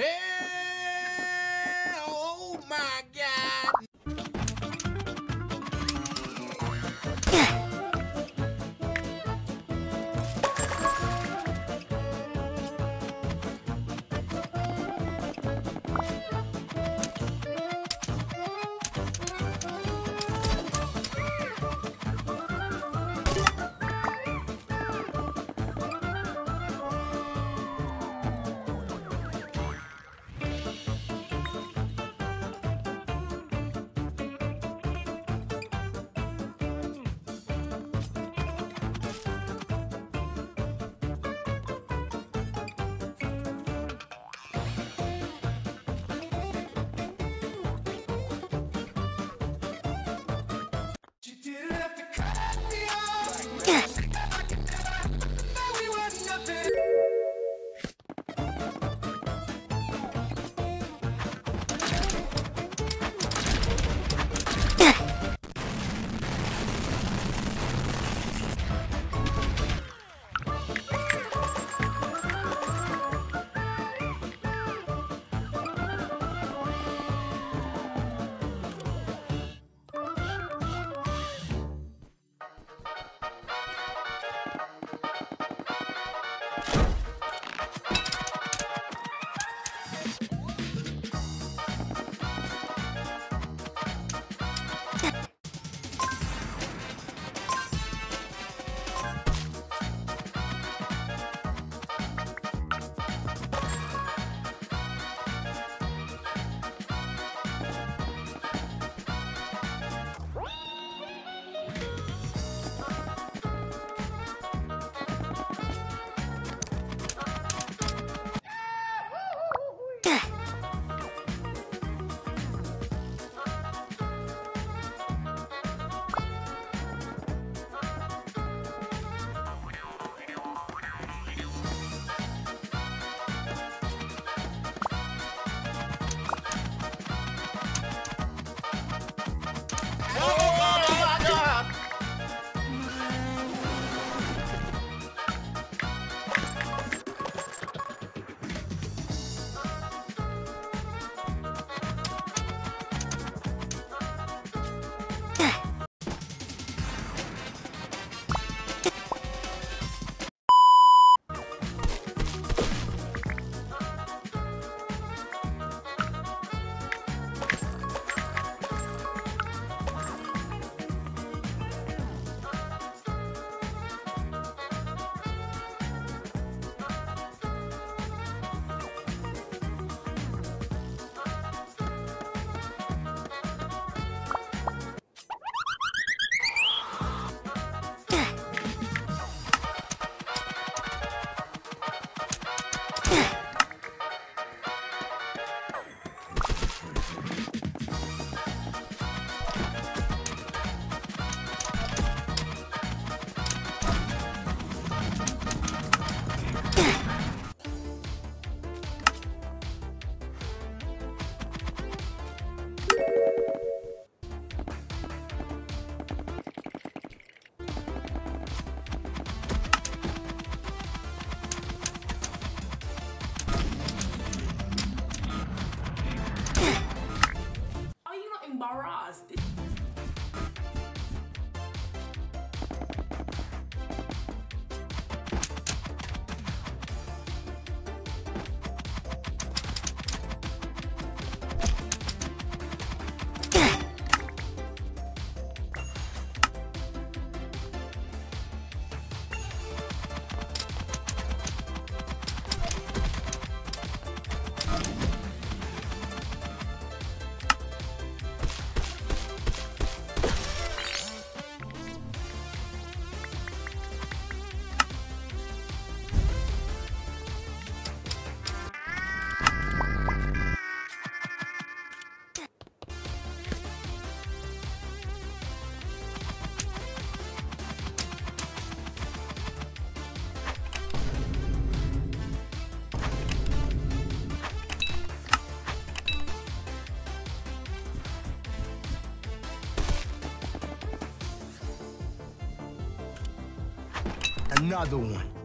Hey, not Another one.